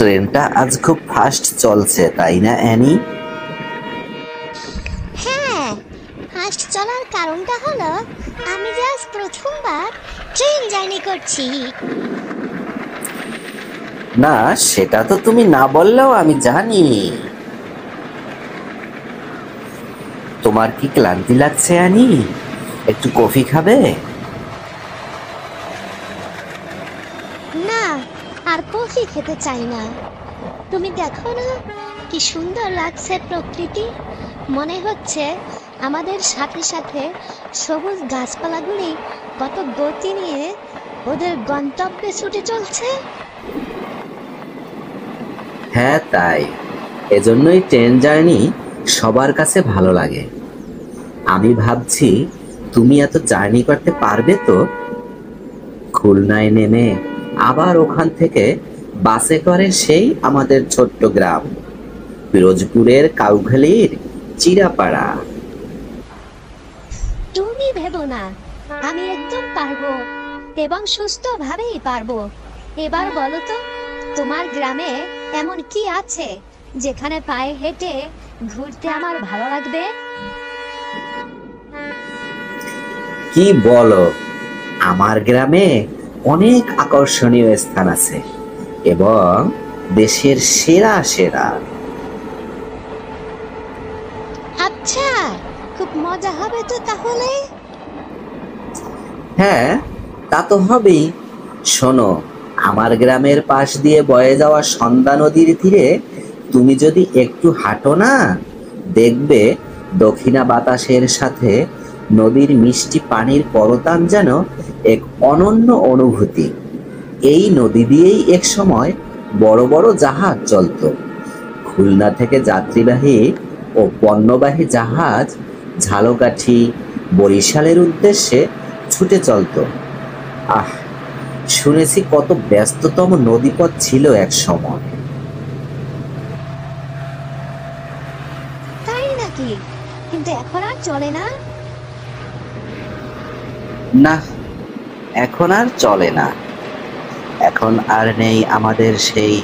ট্রেনটা আজ খুব ফাস্ট চলছে তাই না অ্যানি? হ্যাঁ ফার্স্ট চলার কারণটা হলো আমি যে আজ প্রথমবার ট্রেন জার্নি করছি। না সেটা তো তুমি না বললেও আমি জানি। তোমার কি ক্লান্তি লাগছে অ্যানি? একটু কফি খাবে না আর কফি খেতে চাই না। তুমি দেখো না কি সুন্দর লাগছে প্রকৃতি। মনে হচ্ছে আমাদের সাথে সাথে সবুজ গাছপালাগুলি কত গতি নিয়ে ওদের গন্তব্যে ছুটে চলছে। হ্যাঁ তাই। এজন্যই ট্রেন জার্নি সবার কাছে ভালো লাগে। আমি ভাবছি, তুমি এত জার্নি করতে পারবে তো? খুলনায় নেমে আবার ওখান থেকে বাসে করে সেই আমাদের ছোট্ট গ্রাম। পিরোজপুরের কাউখালীর চিরাপাড়া। তুমি ভেবো না আমি একদম পারব এবং সুস্থভাবেই পারব। এবার বলো তো তোমার গ্রামে এমন কি আছে যেখানে পায়ে হেঁটে ঘুরতে আমার ভালো লাগবে? কি বলো আমার গ্রামে অনেক আকর্ষণীয় স্থান আছে এবং দেশের সেরা সেরা। আচ্ছা খুব মজা হবে তো তাহলে? হ্যাঁ তা তো হবেই। শোনো আমার গ্রামের পাশ দিয়ে বয়ে যাওয়া সন্ধ্যা নদীর তীরে তুমি যদি একটু হাঁটো না দেখবে দক্ষিণা বাতাসের সাথে নদীর মিষ্টি পানির পরতান যেন এক অনন্য অনুভূতি। এই নদী দিয়েই এক সময় বড় বড় জাহাজ চলতো। খুলনা থেকে যাত্রীবাহী ও পণ্যবাহী জাহাজ ঝালকাঠি বরিশালের উদ্দেশ্যে ছুটে চলতো। আহ শুনেছি কত ব্যস্ততম নদীপথ ছিল এক সময়। তাই নাকি? কিন্তু এখন আর চলে না? না এখন আর চলে না। এখন আর নেই আমাদের সেই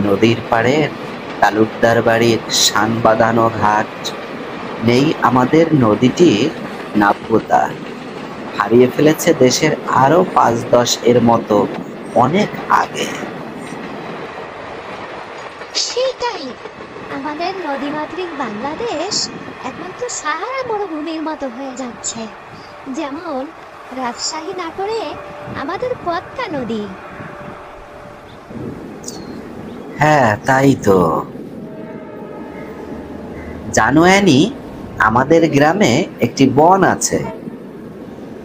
নদীর পাড়ের তালুকদার বাড়ির শান বাঁধানো ঘাট। নেই আমাদের নদীটির নাব্যতা। হারিয়ে ফেলেছে দেশের আরও পাঁচ দশ এর মতো অনেক আগে। সেটাই। আমাদের নদীমাতৃক বাংলাদেশ তো সাহারা মরুভূমির মতো হয়ে যাচ্ছে। যেমন রাজশাহী নাটোরে আমাদের পদ্মা নদী। হ্যাঁ তাই তো। জানো অ্যানি আমাদের গ্রামে একটি বন আছে।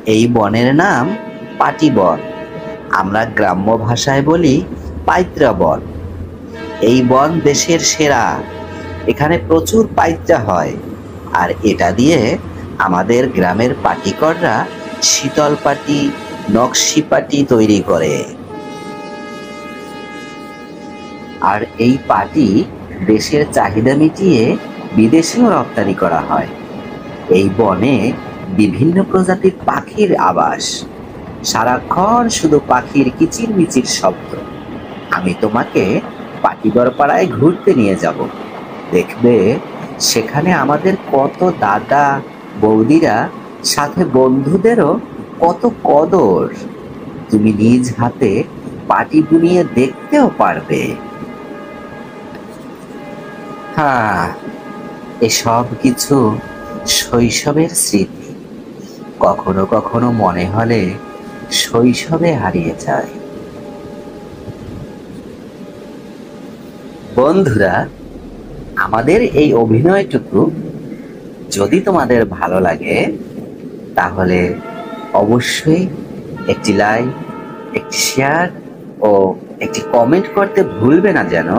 এই বনের নাম পাটি বন। আমরা গ্রাম্য ভাষায় বলি পাইত্রা বন। এই বন দেশের সেরা। এখানে প্রচুর পাইত্রা হয়। আর এটা দিয়ে আমাদের গ্রামের পাটিকররা শীতল পাটি নকশি পাটি তৈরি করে। আর এই পাটি দেশের চাহিদা মিটিয়ে বিদেশেও রপ্তানি করা হয়। এই বনে বিভিন্ন প্রজাতির পাখির আবাস। সারাক্ষণ শুধু পাখির কিচির মিচির শব্দ। আমি তোমাকে পাটিগর পাড়ায় ঘুরতে নিয়ে যাব। দেখবে সেখানে আমাদের কত দাদা, বৌদিরা সাথে বন্ধুদেরও কত কদর তুমি নিজ হাতে পাটি বুনিয়ে দেখতেও পারবে। হ্যাঁ এসব কিছু শৈশবের স্মৃতি। কখনো কখনো মনে হলে শৈশবে হারিয়ে যায়। বন্ধুরা, আমাদের এই অভিনয়টুকু যদি তোমাদের ভালো লাগে তাহলে অবশ্যই একটি লাইক একটি শেয়ার ও একটি কমেন্ট করতে ভুলবে না যেন।